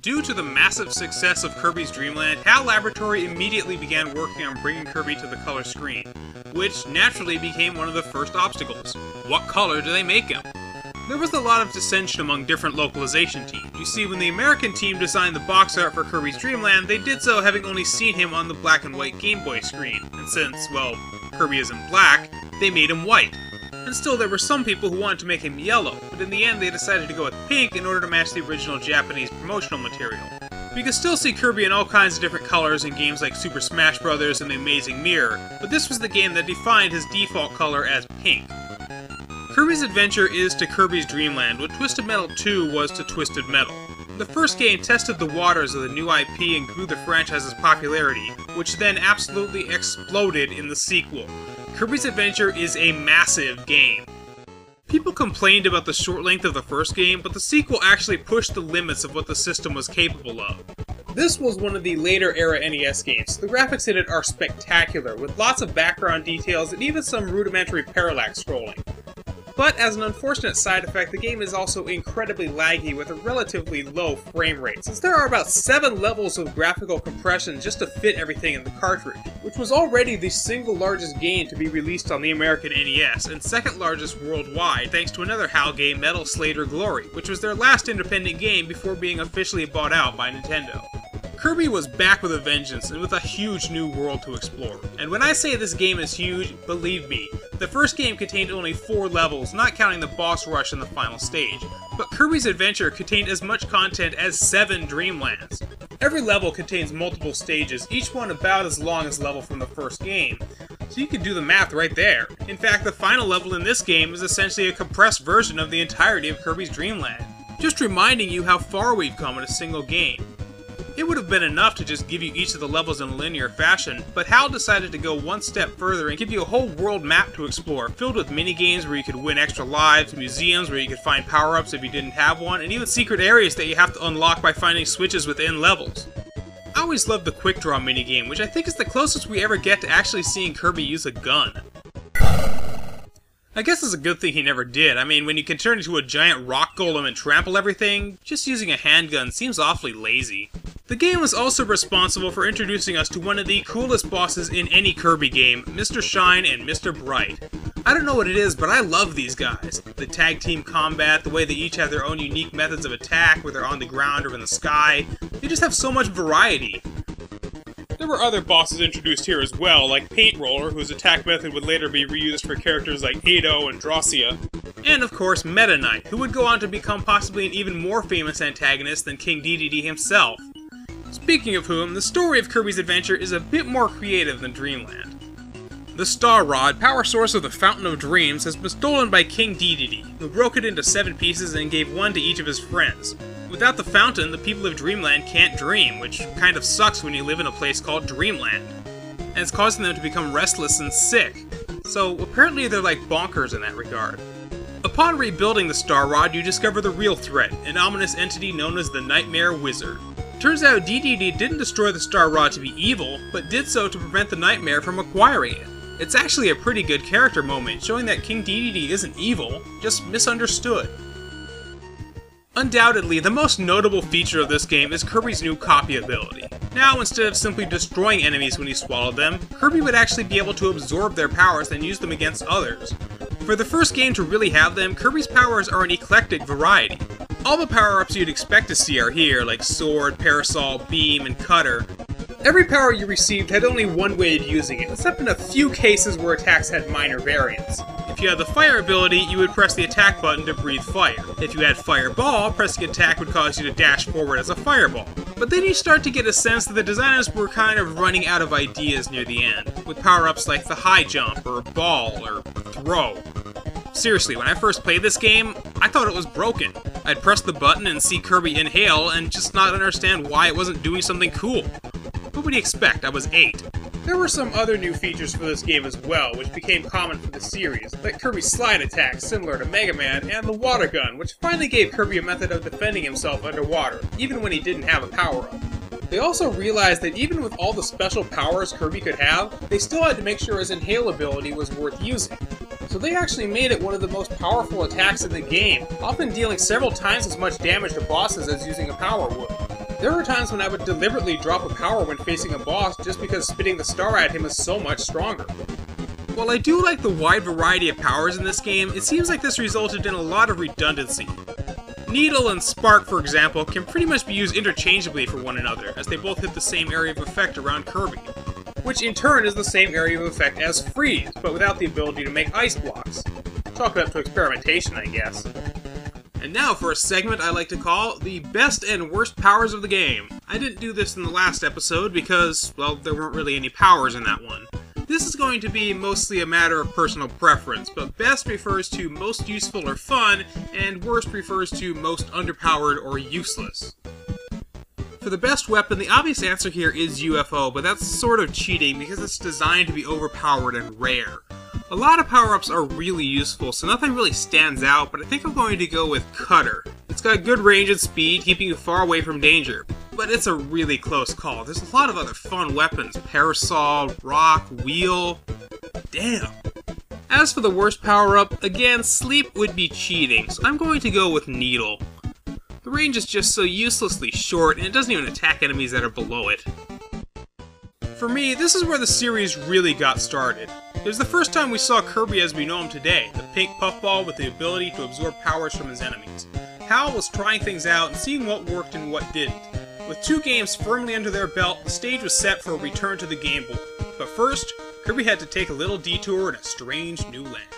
Due to the massive success of Kirby's Dream Land, HAL Laboratory immediately began working on bringing Kirby to the color screen, which naturally became one of the first obstacles. What color do they make him? There was a lot of dissension among different localization teams. You see, when the American team designed the box art for Kirby's Dream Land, they did so having only seen him on the black and white Game Boy screen, and since, well, Kirby isn't black, they made him white. And still, there were some people who wanted to make him yellow, but in the end they decided to go with pink in order to match the original Japanese promotional material. You can still see Kirby in all kinds of different colors in games like Super Smash Bros. and The Amazing Mirror, but this was the game that defined his default color as pink. Kirby's Adventure is to Kirby's Dream Land what Twisted Metal 2 was to Twisted Metal. The first game tested the waters of the new IP and grew the franchise's popularity, which then absolutely exploded in the sequel. Kirby's Adventure is a massive game. People complained about the short length of the first game, but the sequel actually pushed the limits of what the system was capable of. This was one of the later era NES games. The graphics in it are spectacular, with lots of background details and even some rudimentary parallax scrolling. But as an unfortunate side effect, the game is also incredibly laggy with a relatively low frame rate, since there are about 7 levels of graphical compression just to fit everything in the cartridge, which was already the single largest game to be released on the American NES, and second largest worldwide thanks to another HAL game, Metal Slader Glory, which was their last independent game before being officially bought out by Nintendo. Kirby was back with a vengeance and with a huge new world to explore. And when I say this game is huge, believe me, the first game contained only four levels, not counting the boss rush in the final stage, but Kirby's Adventure contained as much content as seven Dreamlands. Every level contains multiple stages, each one about as long as level from the first game, so you can do the math right there. In fact, the final level in this game is essentially a compressed version of the entirety of Kirby's Dreamland, just reminding you how far we've come in a single game. It would have been enough to just give you each of the levels in a linear fashion, but HAL decided to go one step further and give you a whole world map to explore, filled with mini-games where you could win extra lives, museums where you could find power-ups if you didn't have one, and even secret areas that you have to unlock by finding switches within levels. I always loved the Quick Draw minigame, which I think is the closest we ever get to actually seeing Kirby use a gun. I guess it's a good thing he never did. I mean, when you can turn into a giant rock golem and trample everything, just using a handgun seems awfully lazy. The game was also responsible for introducing us to one of the coolest bosses in any Kirby game, Mr. Shine and Mr. Bright. I don't know what it is, but I love these guys. The tag team combat, the way they each have their own unique methods of attack, whether on the ground or in the sky, they just have so much variety. There were other bosses introduced here as well, like Paint Roller, whose attack method would later be reused for characters like Ado and Drawcia. And of course, Meta Knight, who would go on to become possibly an even more famous antagonist than King Dedede himself. Speaking of whom, the story of Kirby's Adventure is a bit more creative than Dreamland. The Star Rod, power source of the Fountain of Dreams, has been stolen by King Dedede, who broke it into seven pieces and gave one to each of his friends. Without the fountain, the people of Dreamland can't dream, which kind of sucks when you live in a place called Dreamland. And it's causing them to become restless and sick. So apparently they're like bonkers in that regard. Upon rebuilding the Star Rod, you discover the real threat, an ominous entity known as the Nightmare Wizard. Turns out Dedede didn't destroy the Star Rod to be evil, but did so to prevent the Nightmare from acquiring it. It's actually a pretty good character moment, showing that King Dedede isn't evil, just misunderstood. Undoubtedly, the most notable feature of this game is Kirby's new copy ability. Now, instead of simply destroying enemies when he swallowed them, Kirby would actually be able to absorb their powers and use them against others. For the first game to really have them, Kirby's powers are an eclectic variety. All the power-ups you'd expect to see are here, like Sword, Parasol, Beam, and Cutter. Every power you received had only one way of using it, except in a few cases where attacks had minor variants. If you had the fire ability, you would press the attack button to breathe fire. If you had fireball, pressing attack would cause you to dash forward as a fireball. But then you start to get a sense that the designers were kind of running out of ideas near the end, with power-ups like the high jump, or ball, or throw. Seriously, when I first played this game, I thought it was broken. I'd press the button and see Kirby inhale and just not understand why it wasn't doing something cool. What would you expect? I was 8. There were some other new features for this game as well, which became common for the series, like Kirby's slide attack, similar to Mega Man, and the water gun, which finally gave Kirby a method of defending himself underwater, even when he didn't have a power-up. They also realized that even with all the special powers Kirby could have, they still had to make sure his inhale ability was worth using so they actually made it one of the most powerful attacks in the game, often dealing several times as much damage to bosses as using a power would. There were times when I would deliberately drop a power when facing a boss just because spitting the star at him is so much stronger. While I do like the wide variety of powers in this game, it seems like this resulted in a lot of redundancy. Needle and Spark, for example, can pretty much be used interchangeably for one another, as they both hit the same area of effect around Kirby, which in turn is the same area of effect as Freeze, but without the ability to make ice blocks. Talk up to experimentation, I guess. And now for a segment I like to call the best and worst powers of the game. I didn't do this in the last episode because, well, there weren't really any powers in that one. This is going to be mostly a matter of personal preference, but best refers to most useful or fun, and worst refers to most underpowered or useless. For the best weapon, the obvious answer here is UFO, but that's sort of cheating because it's designed to be overpowered and rare. A lot of power-ups are really useful, so nothing really stands out, but I think I'm going to go with Cutter. It's got good range and speed, keeping you far away from danger but it's a really close call. There's a lot of other fun weapons parasol, rock, wheel. Damn. As for the worst power up, again, sleep would be cheating, so I'm going to go with Needle. The range is just so uselessly short, and it doesn't even attack enemies that are below it. For me, this is where the series really got started. It was the first time we saw Kirby as we know him today, the pink puffball with the ability to absorb powers from his enemies. Hal was trying things out and seeing what worked and what didn't. With two games firmly under their belt, the stage was set for a return to the Game Boy. But first, Kirby had to take a little detour in a strange new land.